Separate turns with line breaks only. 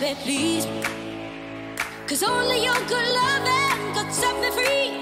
baby, please. Cause only your good loving got set me free.